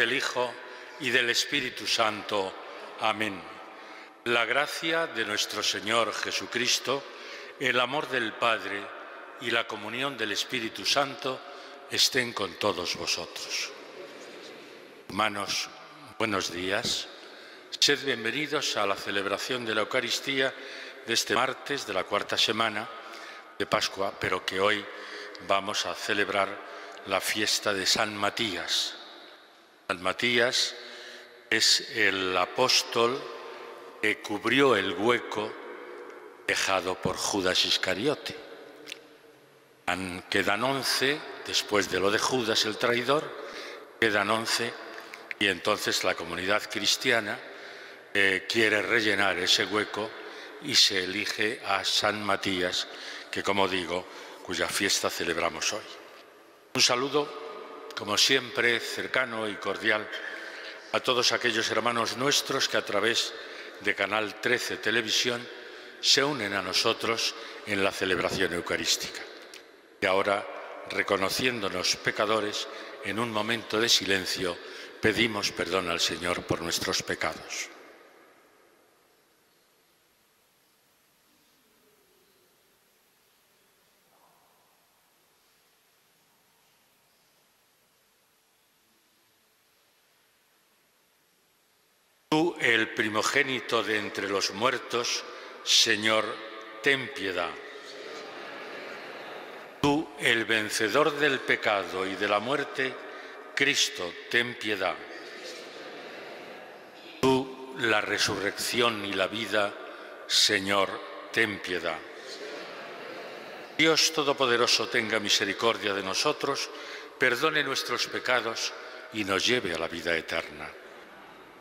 del Hijo y del Espíritu Santo. Amén. La gracia de nuestro Señor Jesucristo, el amor del Padre y la comunión del Espíritu Santo estén con todos vosotros. Hermanos, buenos días. Sed bienvenidos a la celebración de la Eucaristía de este martes de la cuarta semana de Pascua, pero que hoy vamos a celebrar la fiesta de San Matías. San Matías es el apóstol que cubrió el hueco dejado por Judas Iscariote. Quedan once, después de lo de Judas el traidor, quedan once y entonces la comunidad cristiana eh, quiere rellenar ese hueco y se elige a San Matías, que como digo, cuya fiesta celebramos hoy. Un saludo, como siempre, cercano y cordial a todos aquellos hermanos nuestros que a través de Canal 13 Televisión se unen a nosotros en la celebración eucarística. Y ahora, reconociéndonos pecadores, en un momento de silencio, pedimos perdón al Señor por nuestros pecados. El primogénito de entre los muertos, Señor, ten piedad. Tú, el vencedor del pecado y de la muerte, Cristo, ten piedad. Tú, la resurrección y la vida, Señor, ten piedad. Dios Todopoderoso tenga misericordia de nosotros, perdone nuestros pecados y nos lleve a la vida eterna.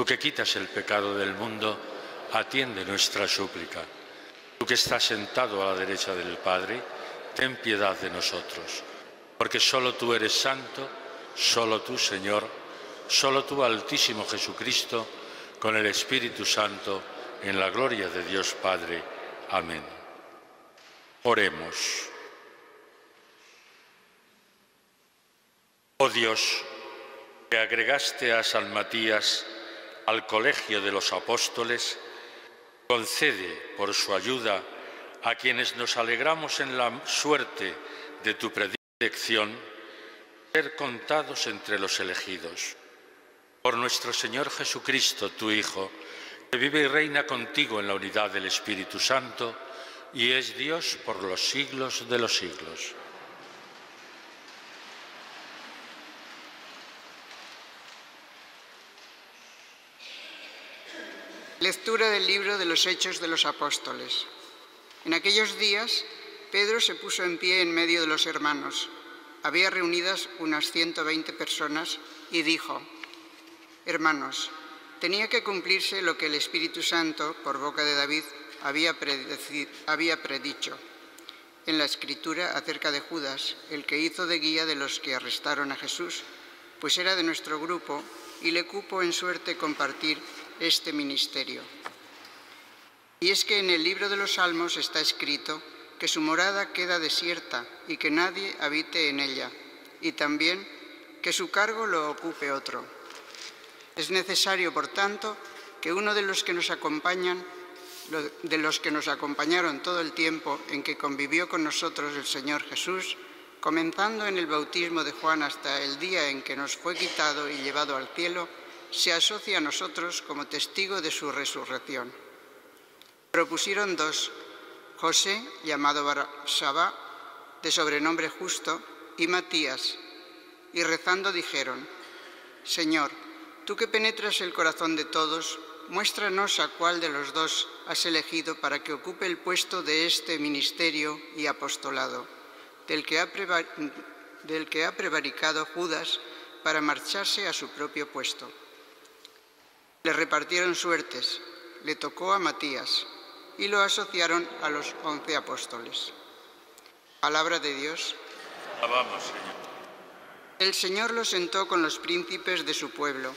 Tú que quitas el pecado del mundo, atiende nuestra súplica. Tú que estás sentado a la derecha del Padre, ten piedad de nosotros. Porque solo tú eres santo, solo tú, Señor, solo tú, Altísimo Jesucristo, con el Espíritu Santo, en la gloria de Dios Padre. Amén. Oremos. Oh Dios, que agregaste a San Matías al colegio de los apóstoles, concede por su ayuda a quienes nos alegramos en la suerte de tu predilección, ser contados entre los elegidos. Por nuestro Señor Jesucristo, tu Hijo, que vive y reina contigo en la unidad del Espíritu Santo y es Dios por los siglos de los siglos. Lectura del libro de los Hechos de los Apóstoles. En aquellos días, Pedro se puso en pie en medio de los hermanos. Había reunidas unas 120 personas y dijo, Hermanos, tenía que cumplirse lo que el Espíritu Santo, por boca de David, había, había predicho en la escritura acerca de Judas, el que hizo de guía de los que arrestaron a Jesús, pues era de nuestro grupo y le cupo en suerte compartir este ministerio. Y es que en el libro de los Salmos está escrito que su morada queda desierta y que nadie habite en ella, y también que su cargo lo ocupe otro. Es necesario, por tanto, que uno de los que nos acompañan, de los que nos acompañaron todo el tiempo en que convivió con nosotros el Señor Jesús, comenzando en el bautismo de Juan hasta el día en que nos fue quitado y llevado al cielo, se asocia a nosotros como testigo de su resurrección. Propusieron dos, José, llamado Barsabá, de sobrenombre justo, y Matías, y rezando dijeron, Señor, tú que penetras el corazón de todos, muéstranos a cuál de los dos has elegido para que ocupe el puesto de este ministerio y apostolado, del que ha prevaricado Judas, para marcharse a su propio puesto. Le repartieron suertes, le tocó a Matías y lo asociaron a los once apóstoles. Palabra de Dios. Alabamos, Señor. El Señor lo sentó con los príncipes de su pueblo.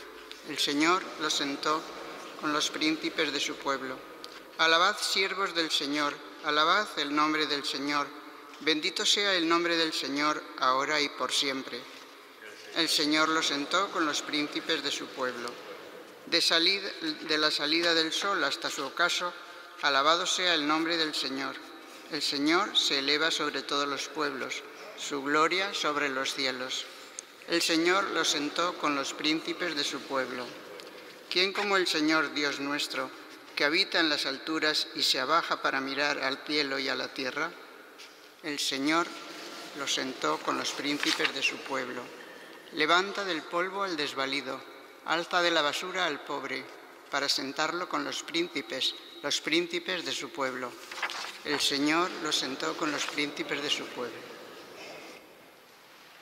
El Señor lo sentó con los príncipes de su pueblo. Alabad siervos del Señor, alabad el nombre del Señor. Bendito sea el nombre del Señor, ahora y por siempre. El Señor lo sentó con los príncipes de su pueblo. De, de la salida del sol hasta su ocaso, alabado sea el nombre del Señor. El Señor se eleva sobre todos los pueblos, su gloria sobre los cielos. El Señor lo sentó con los príncipes de su pueblo. ¿Quién como el Señor Dios nuestro, que habita en las alturas y se abaja para mirar al cielo y a la tierra? El Señor lo sentó con los príncipes de su pueblo. Levanta del polvo al desvalido, alza de la basura al pobre, para sentarlo con los príncipes, los príncipes de su pueblo. El Señor lo sentó con los príncipes de su pueblo.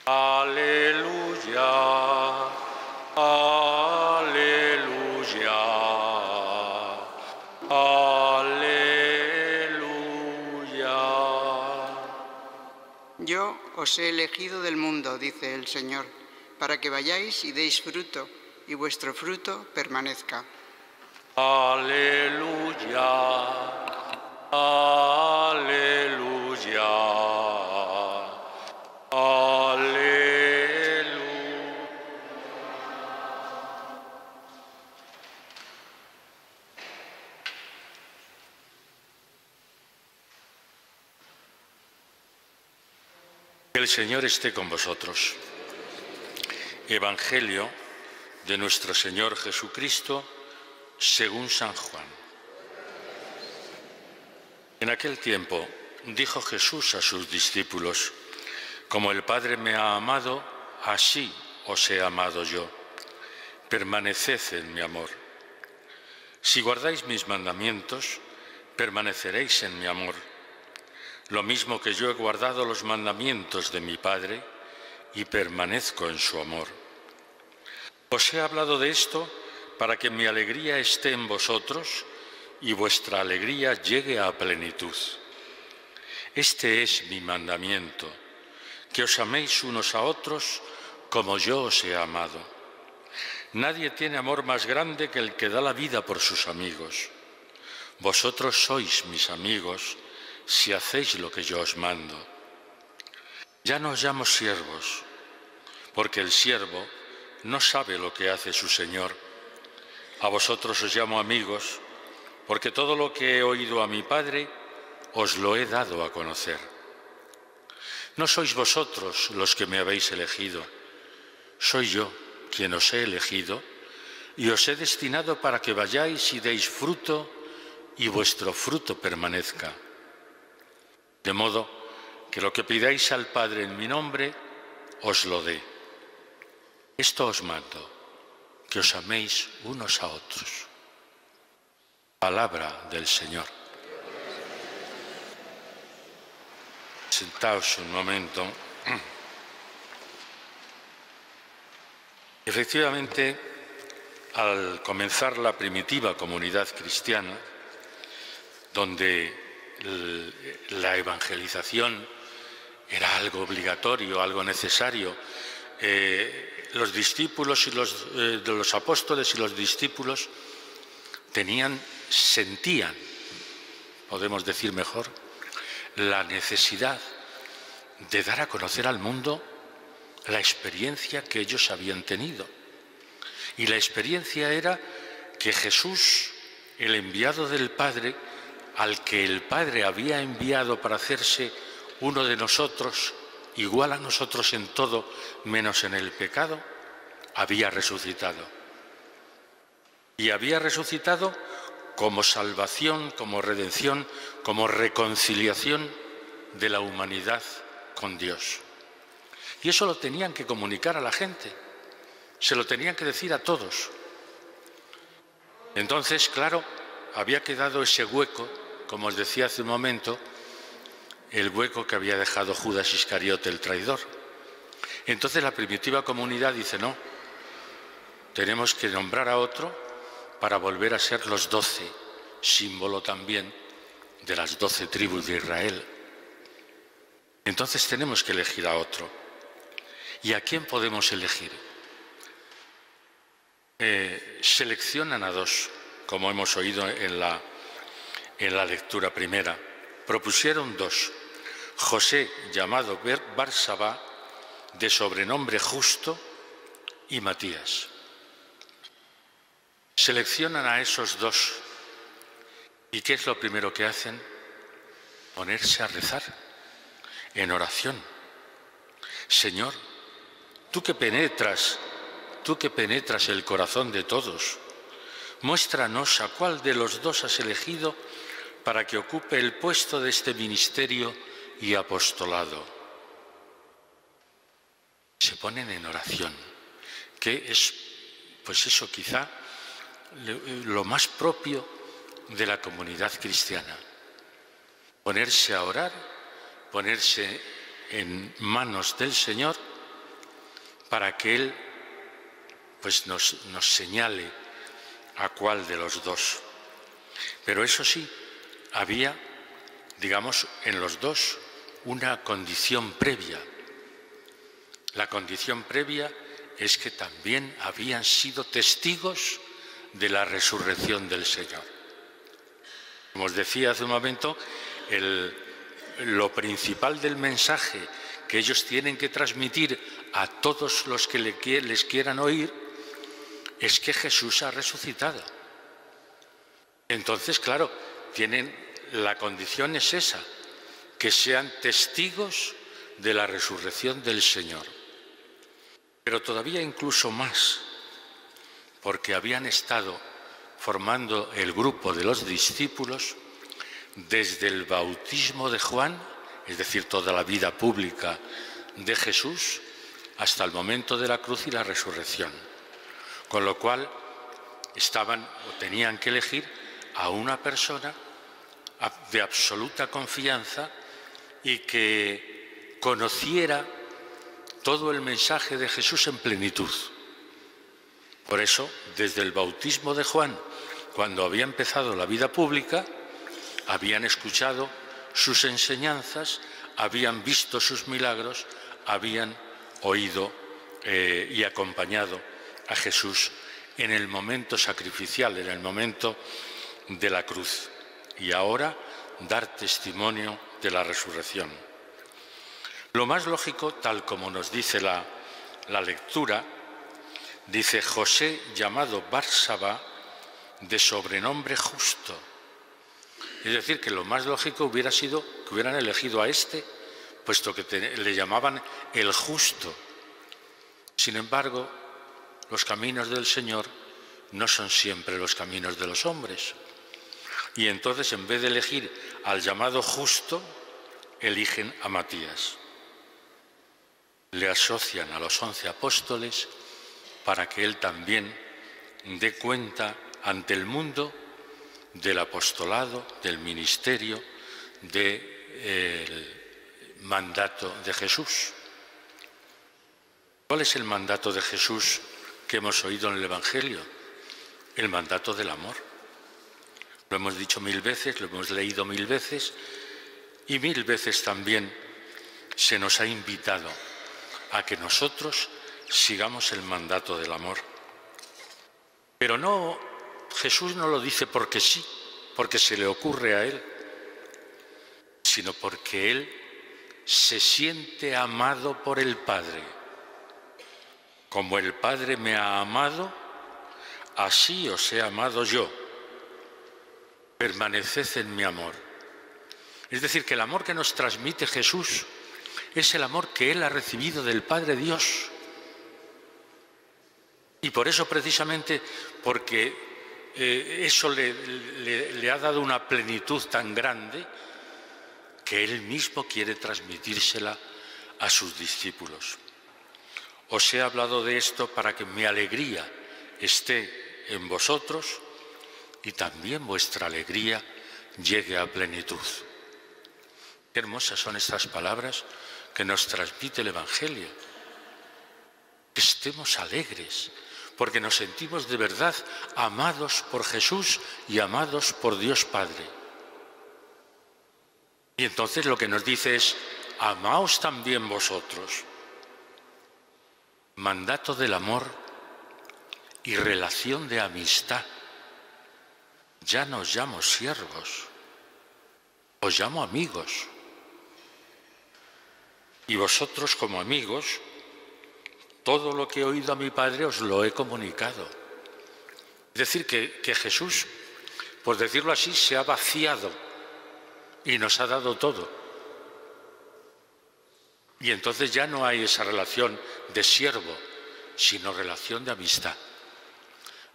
Aleluya, aleluya, aleluya. Yo os he elegido del mundo, dice el Señor, para que vayáis y deis fruto, y vuestro fruto permanezca. Aleluya, aleluya. el Señor esté con vosotros. Evangelio de nuestro Señor Jesucristo según San Juan. En aquel tiempo dijo Jesús a sus discípulos, como el Padre me ha amado, así os he amado yo. Permaneced en mi amor. Si guardáis mis mandamientos, permaneceréis en mi amor lo mismo que yo he guardado los mandamientos de mi Padre y permanezco en su amor. Os he hablado de esto para que mi alegría esté en vosotros y vuestra alegría llegue a plenitud. Este es mi mandamiento, que os améis unos a otros como yo os he amado. Nadie tiene amor más grande que el que da la vida por sus amigos. Vosotros sois mis amigos si hacéis lo que yo os mando. Ya no os llamo siervos, porque el siervo no sabe lo que hace su Señor. A vosotros os llamo amigos, porque todo lo que he oído a mi Padre os lo he dado a conocer. No sois vosotros los que me habéis elegido, soy yo quien os he elegido y os he destinado para que vayáis y deis fruto y vuestro fruto permanezca de modo que lo que pidáis al Padre en mi nombre, os lo dé. Esto os mando, que os améis unos a otros. Palabra del Señor. Sentaos un momento. Efectivamente, al comenzar la primitiva comunidad cristiana, donde la evangelización era algo obligatorio, algo necesario. Eh, los discípulos y los, eh, de los apóstoles y los discípulos tenían, sentían, podemos decir mejor, la necesidad de dar a conocer al mundo la experiencia que ellos habían tenido. Y la experiencia era que Jesús, el enviado del Padre, al que el Padre había enviado para hacerse uno de nosotros, igual a nosotros en todo menos en el pecado, había resucitado. Y había resucitado como salvación, como redención, como reconciliación de la humanidad con Dios. Y eso lo tenían que comunicar a la gente, se lo tenían que decir a todos. Entonces, claro, había quedado ese hueco como os decía hace un momento, el hueco que había dejado Judas Iscariote el traidor. Entonces la primitiva comunidad dice, no, tenemos que nombrar a otro para volver a ser los doce, símbolo también de las doce tribus de Israel. Entonces tenemos que elegir a otro. ¿Y a quién podemos elegir? Eh, seleccionan a dos, como hemos oído en la, en la lectura primera. Propusieron dos. José, llamado Barsabá, de sobrenombre justo, y Matías. Seleccionan a esos dos. ¿Y qué es lo primero que hacen? Ponerse a rezar en oración. Señor, tú que penetras, tú que penetras el corazón de todos, muéstranos a cuál de los dos has elegido para que ocupe el puesto de este ministerio y apostolado. Se ponen en oración, que es, pues eso quizá, lo más propio de la comunidad cristiana. Ponerse a orar, ponerse en manos del Señor para que Él pues nos, nos señale a cuál de los dos. Pero eso sí, había, digamos, en los dos una condición previa. La condición previa es que también habían sido testigos de la resurrección del Señor. Como os decía hace un momento, lo principal del mensaje que ellos tienen que transmitir a todos los que les quieran oír es que Jesús ha resucitado. Entonces, claro, tienen la condición es esa, que sean testigos de la resurrección del Señor. Pero todavía incluso más, porque habían estado formando el grupo de los discípulos desde el bautismo de Juan, es decir, toda la vida pública de Jesús, hasta el momento de la cruz y la resurrección. Con lo cual estaban o tenían que elegir a una persona de absoluta confianza y que conociera todo el mensaje de Jesús en plenitud. Por eso, desde el bautismo de Juan cuando había empezado la vida pública, habían escuchado sus enseñanzas, habían visto sus milagros, habían oído eh, y acompañado a Jesús en el momento sacrificial, en el momento de la cruz. Y ahora dar testimonio de la resurrección. Lo más lógico, tal como nos dice la, la lectura, dice José llamado Barsaba, de sobrenombre justo. Es decir, que lo más lógico hubiera sido que hubieran elegido a este, puesto que le llamaban el justo. Sin embargo, los caminos del Señor no son siempre los caminos de los hombres. Y entonces, en vez de elegir al llamado justo, eligen a Matías. Le asocian a los once apóstoles para que él también dé cuenta ante el mundo del apostolado, del ministerio, del mandato de Jesús. ¿Cuál es el mandato de Jesús que hemos oído en el Evangelio? El mandato del amor. Lo hemos dicho mil veces, lo hemos leído mil veces y mil veces también se nos ha invitado a que nosotros sigamos el mandato del amor. Pero no Jesús no lo dice porque sí, porque se le ocurre a Él, sino porque Él se siente amado por el Padre. Como el Padre me ha amado, así os he amado yo. Permaneced en mi amor. Es decir, que el amor que nos transmite Jesús es el amor que Él ha recibido del Padre Dios. Y por eso precisamente, porque eh, eso le, ha dado una plenitud tan grande que él mismo quiere transmitírsela a sus discípulos. Os he hablado de esto para que mi alegría esté en vosotros y también vuestra alegría llegue a plenitud. Qué hermosas son estas palabras que nos transmite el Evangelio. que estemos alegres, porque nos sentimos de verdad amados por Jesús y amados por Dios Padre. Y entonces lo que nos dice es, amaos también vosotros. Mandato del amor y relación de amistad. Ya nos llamo siervos, os llamo amigos. Y vosotros como amigos, todo lo que he oído a mi Padre os lo he comunicado. Es decir, que, que Jesús, por decirlo así, se ha vaciado y nos ha dado todo. Y entonces ya no hay esa relación de siervo, sino relación de amistad.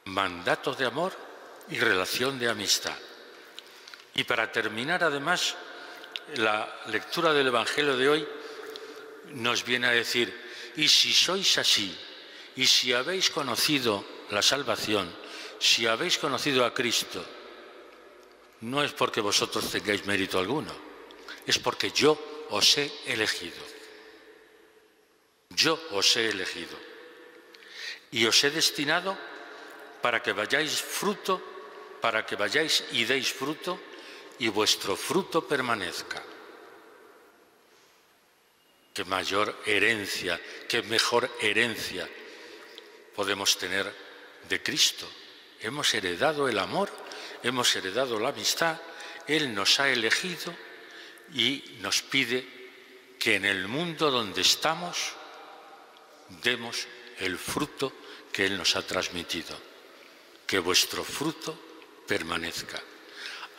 Mandato de amor y relación de amistad. Y para terminar, además, la lectura del Evangelio de hoy nos viene a decir, y si sois así, y si habéis conocido la salvación, si habéis conocido a Cristo, no es porque vosotros tengáis mérito alguno, es porque yo os he elegido. Yo os he elegido. Y os he destinado para que vayáis fruto, para que vayáis y deis fruto y vuestro fruto permanezca. Qué mayor herencia, qué mejor herencia podemos tener de Cristo. Hemos heredado el amor, hemos heredado la amistad, Él nos ha elegido y nos pide que en el mundo donde estamos demos el fruto que Él nos ha transmitido que vuestro fruto permanezca.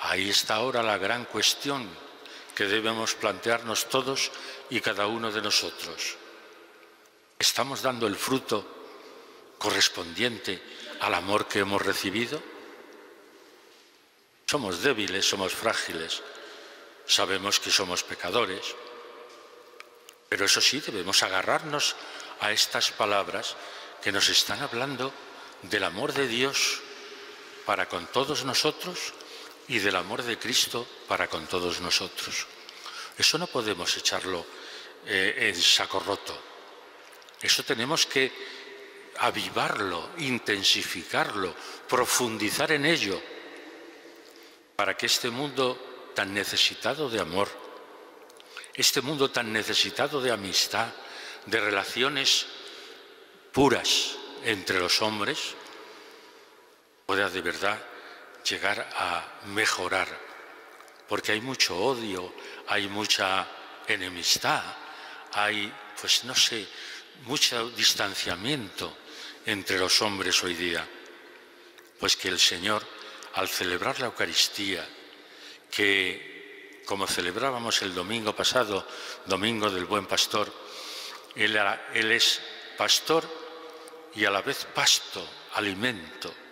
Ahí está ahora la gran cuestión que debemos plantearnos todos y cada uno de nosotros. ¿Estamos dando el fruto correspondiente al amor que hemos recibido? Somos débiles, somos frágiles, sabemos que somos pecadores, pero eso sí, debemos agarrarnos a estas palabras que nos están hablando del amor de Dios para con todos nosotros y del amor de Cristo para con todos nosotros. Eso no podemos echarlo eh, en saco roto. Eso tenemos que avivarlo, intensificarlo, profundizar en ello, para que este mundo tan necesitado de amor, este mundo tan necesitado de amistad, de relaciones puras, entre los hombres pueda de verdad llegar a mejorar, porque hay mucho odio, hay mucha enemistad, hay, pues no sé, mucho distanciamiento entre los hombres hoy día. Pues que el Señor, al celebrar la Eucaristía, que como celebrábamos el domingo pasado, domingo del buen pastor, Él, él es pastor y a la vez pasto, alimento.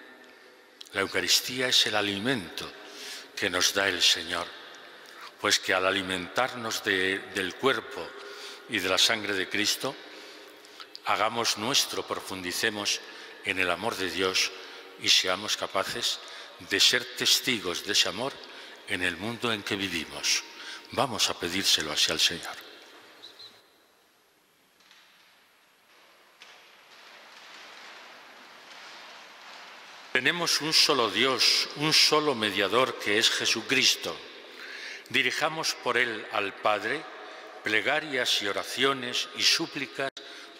La Eucaristía es el alimento que nos da el Señor, pues que al alimentarnos del cuerpo y de la sangre de Cristo, hagamos nuestro, profundicemos en el amor de Dios y seamos capaces de ser testigos de ese amor en el mundo en que vivimos. Vamos a pedírselo así al Señor. Tenemos un solo Dios, un solo mediador que es Jesucristo. Dirijamos por Él al Padre plegarias y oraciones y súplicas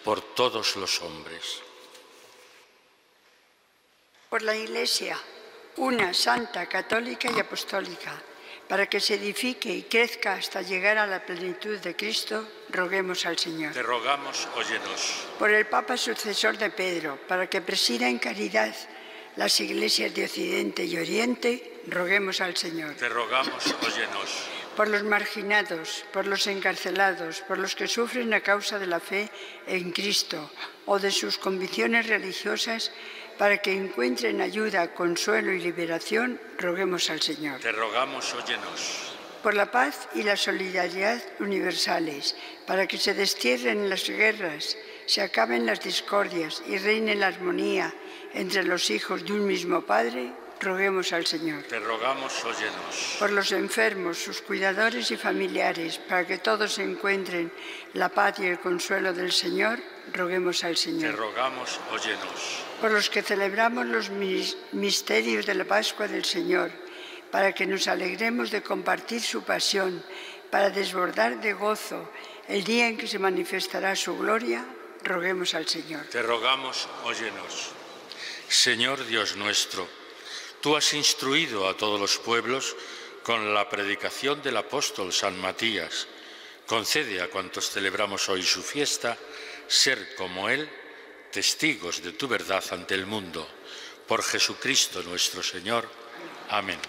por todos los hombres. Por la Iglesia, una santa, católica y apostólica, para que se edifique y crezca hasta llegar a la plenitud de Cristo, roguemos al Señor. Te rogamos, óyenos. Por el Papa sucesor de Pedro, para que presida en caridad las iglesias de Occidente y Oriente, roguemos al Señor. Te rogamos, óyenos. Por los marginados, por los encarcelados, por los que sufren a causa de la fe en Cristo o de sus convicciones religiosas, para que encuentren ayuda, consuelo y liberación, roguemos al Señor. Te rogamos, óyenos. Por la paz y la solidaridad universales, para que se destierren las guerras, se acaben las discordias y reine la armonía entre los hijos de un mismo Padre, roguemos al Señor. Te rogamos, óyenos. Por los enfermos, sus cuidadores y familiares, para que todos encuentren la paz y el consuelo del Señor, roguemos al Te Señor. rogamos, óyenos. Por los que celebramos los mis- misterios de la Pascua del Señor, para que nos alegremos de compartir su pasión, para desbordar de gozo el día en que se manifestará su gloria, roguemos al Señor. Te rogamos, óyenos. Señor Dios nuestro, tú has instruido a todos los pueblos con la predicación del apóstol San Matías. Concede a cuantos celebramos hoy su fiesta ser como Él, testigos de tu verdad ante el mundo. Por Jesucristo nuestro Señor. Amén.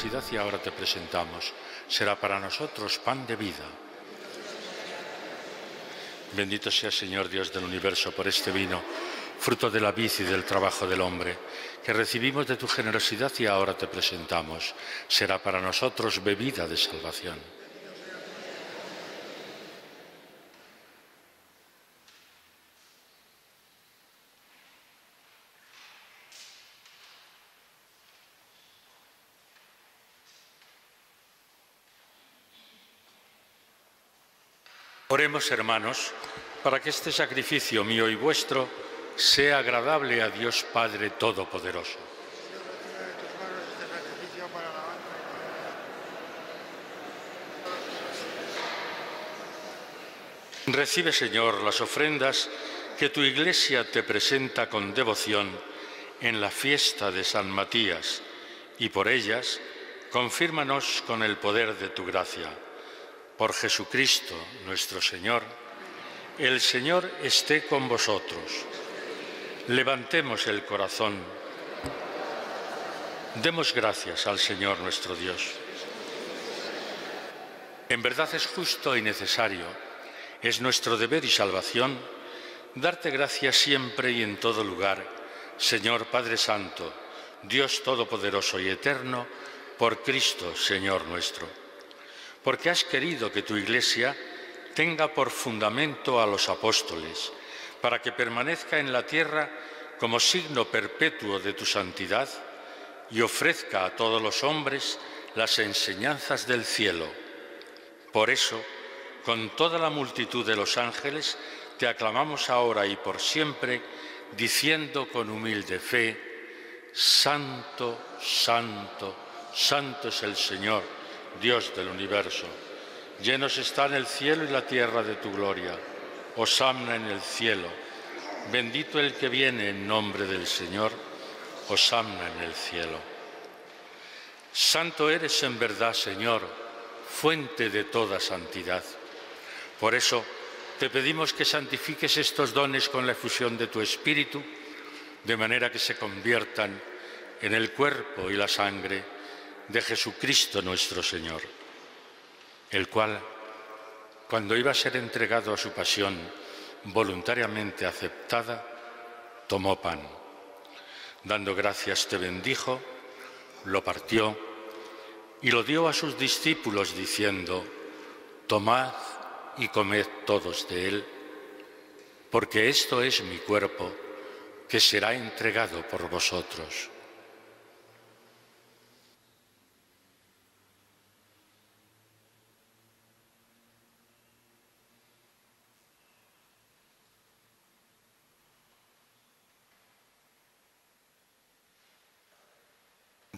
Generosidad y ahora te presentamos. Será para nosotros pan de vida. Bendito sea, Señor Dios del universo, por este vino, fruto de la vid y del trabajo del hombre, que recibimos de tu generosidad y ahora te presentamos. Será para nosotros bebida de salvación. Oremos, hermanos, para que este sacrificio mío y vuestro sea agradable a Dios Padre Todopoderoso. Recibe, Señor, las ofrendas que tu Iglesia te presenta con devoción en la fiesta de San Matías y por ellas confírmanos con el poder de tu gracia. Por Jesucristo nuestro Señor, el Señor esté con vosotros. Levantemos el corazón. Demos gracias al Señor nuestro Dios. En verdad es justo y necesario, es nuestro deber y salvación, darte gracias siempre y en todo lugar, Señor Padre Santo, Dios Todopoderoso y Eterno, por Cristo, Señor nuestro. Porque has querido que tu Iglesia tenga por fundamento a los apóstoles, para que permanezca en la tierra como signo perpetuo de tu santidad y ofrezca a todos los hombres las enseñanzas del cielo. Por eso, con toda la multitud de los ángeles, te aclamamos ahora y por siempre, diciendo con humilde fe, Santo, Santo, Santo es el Señor, Dios del universo. Llenos están el cielo y la tierra de tu gloria. Hosanna en el cielo. Bendito el que viene en nombre del Señor. Hosanna en el cielo. Santo eres en verdad, Señor, fuente de toda santidad. Por eso te pedimos que santifiques estos dones con la efusión de tu Espíritu, de manera que se conviertan en el cuerpo y la sangre de Jesucristo nuestro Señor, el cual, cuando iba a ser entregado a su pasión voluntariamente aceptada, tomó pan. Dando gracias te bendijo, lo partió y lo dio a sus discípulos diciendo, tomad y comed todos de él, porque esto es mi cuerpo que será entregado por vosotros.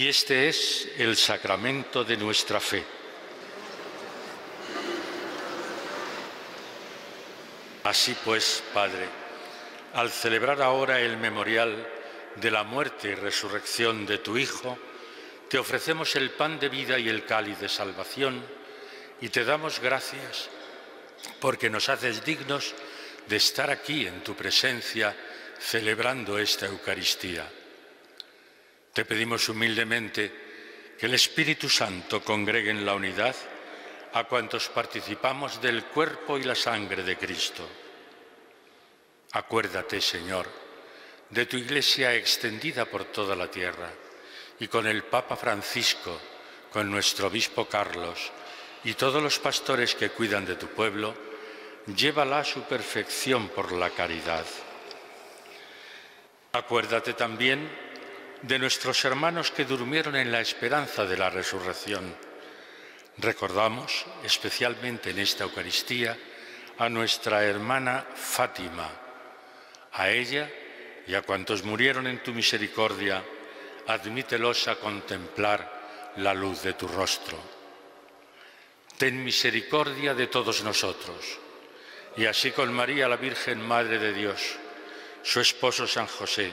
Y este es el sacramento de nuestra fe. Así pues, Padre, al celebrar ahora el memorial de la muerte y resurrección de tu Hijo, te ofrecemos el pan de vida y el cáliz de salvación y te damos gracias porque nos haces dignos de estar aquí en tu presencia celebrando esta Eucaristía. Te pedimos humildemente que el Espíritu Santo congregue en la unidad a cuantos participamos del cuerpo y la sangre de Cristo. Acuérdate, Señor, de tu Iglesia extendida por toda la tierra y con el Papa Francisco, con nuestro Obispo Carlos y todos los pastores que cuidan de tu pueblo, llévala a su perfección por la caridad. Acuérdate también de nuestros hermanos que durmieron en la esperanza de la resurrección. Recordamos especialmente en esta Eucaristía a nuestra hermana Fátima, a ella y a cuantos murieron en tu misericordia, admítelos a contemplar la luz de tu rostro. Ten misericordia de todos nosotros, y así con María la Virgen Madre de Dios, su esposo San José,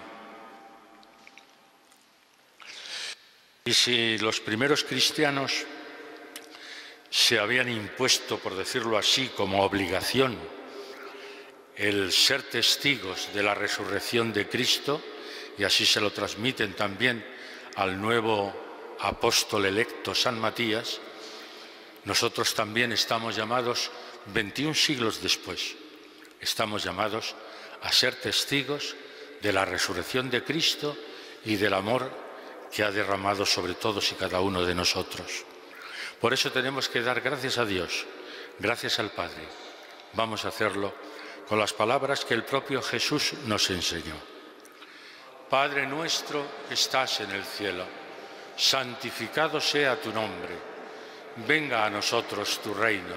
Y si los primeros cristianos se habían impuesto, por decirlo así, como obligación el ser testigos de la resurrección de Cristo, y así se lo transmiten también al nuevo apóstol electo San Matías, nosotros también estamos llamados, 21 siglos después, estamos llamados a ser testigos de la resurrección de Cristo y del amor que ha derramado sobre todos y cada uno de nosotros. Por eso tenemos que dar gracias a Dios, gracias al Padre. Vamos a hacerlo con las palabras que el propio Jesús nos enseñó. Padre nuestro que estás en el cielo, santificado sea tu nombre, venga a nosotros tu reino,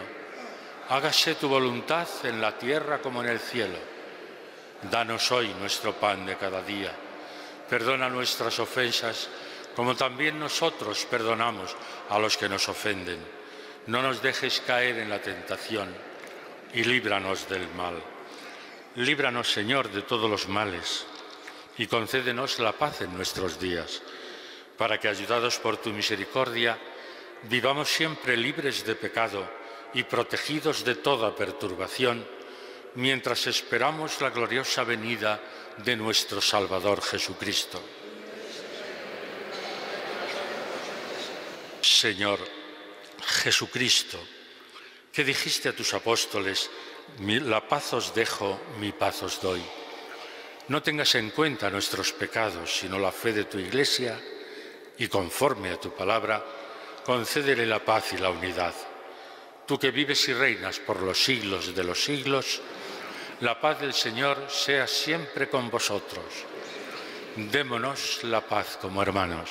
hágase tu voluntad en la tierra como en el cielo. Danos hoy nuestro pan de cada día, perdona nuestras ofensas, como también nosotros perdonamos a los que nos ofenden. No nos dejes caer en la tentación y líbranos del mal. Líbranos, Señor, de todos los males y concédenos la paz en nuestros días, para que, ayudados por tu misericordia, vivamos siempre libres de pecado y protegidos de toda perturbación, mientras esperamos la gloriosa venida de nuestro Salvador Jesucristo. Señor Jesucristo, que dijiste a tus apóstoles, la paz os dejo, mi paz os doy. No tengas en cuenta nuestros pecados, sino la fe de tu Iglesia, y conforme a tu palabra, concédele la paz y la unidad. Tú que vives y reinas por los siglos de los siglos, la paz del Señor sea siempre con vosotros. Démonos la paz como hermanos.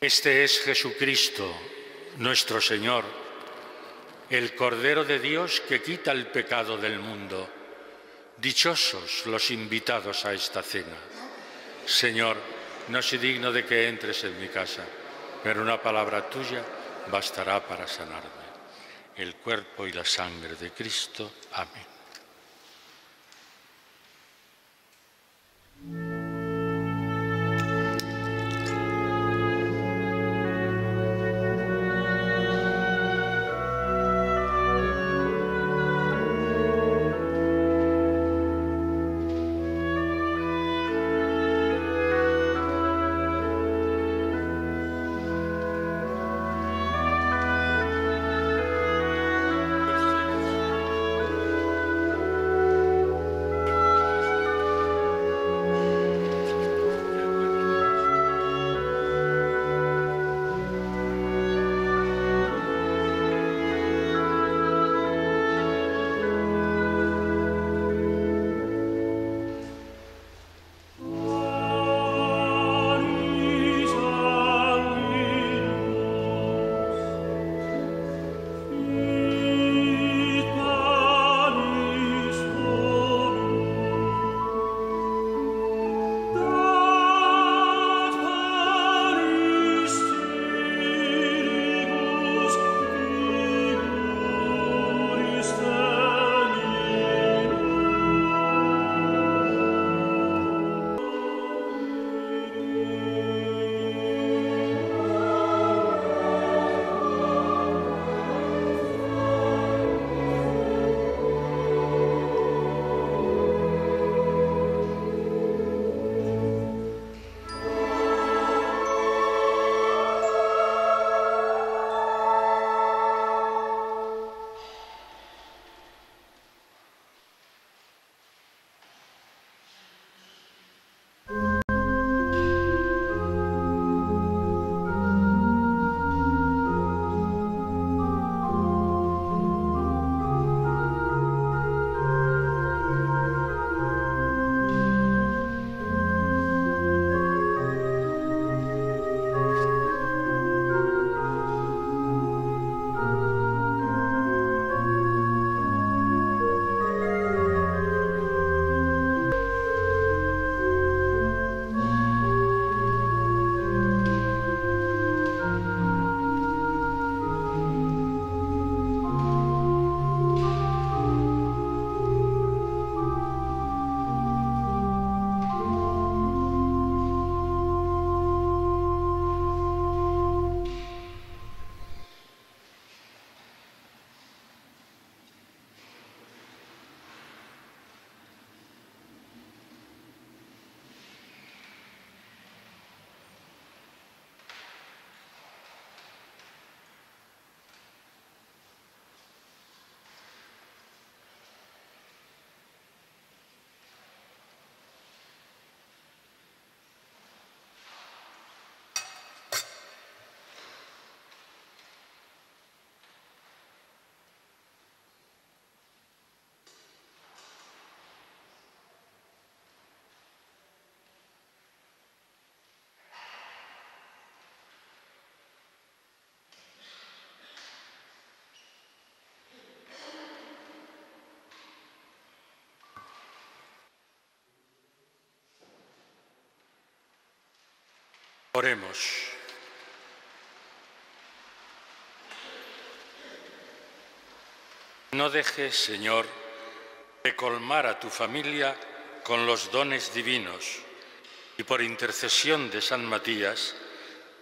Este es Jesucristo, nuestro Señor, el Cordero de Dios que quita el pecado del mundo. Dichosos los invitados a esta cena. Señor, no soy digno de que entres en mi casa, pero una palabra tuya bastará para sanarme. El cuerpo y la sangre de Cristo. Amén. Oremos. No dejes, Señor, de colmar a tu familia con los dones divinos y por intercesión de San Matías,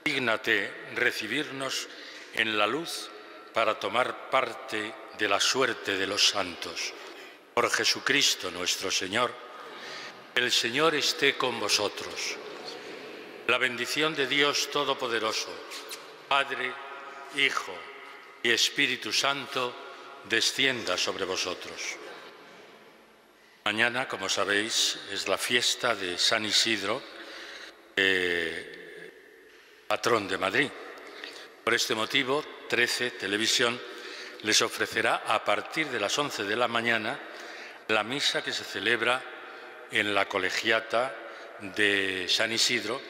dígnate recibirnos en la luz para tomar parte de la suerte de los santos. Por Jesucristo nuestro Señor, el Señor esté con vosotros la bendición de Dios Todopoderoso, Padre, Hijo y Espíritu Santo descienda sobre vosotros. Mañana, como sabéis, es la fiesta de San Isidro, patrón de Madrid. Por este motivo, 13 Televisión les ofrecerá a partir de las 11 de la mañana la misa que se celebra en la colegiata de San Isidro,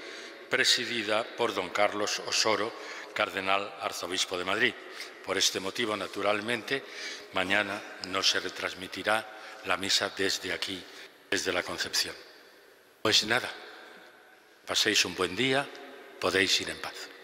presidida por don Carlos Osoro, cardenal arzobispo de Madrid. Por este motivo, naturalmente, mañana no se retransmitirá la misa desde aquí, desde la Concepción. Pues nada, paséis un buen día, podéis ir en paz.